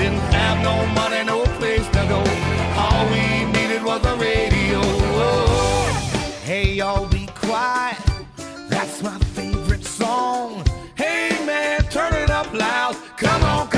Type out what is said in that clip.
Didn't have no money, no place to go. All we needed was a radio. Hey, y'all be quiet. That's my favorite song. Hey, man, turn it up loud. Come on.